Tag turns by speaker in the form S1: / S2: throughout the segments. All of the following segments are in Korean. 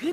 S1: 표...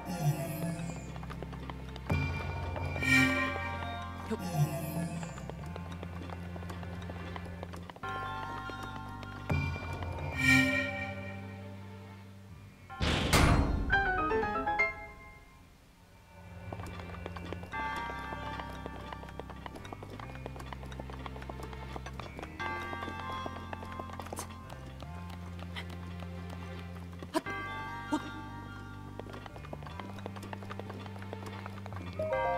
S2: put Thank you.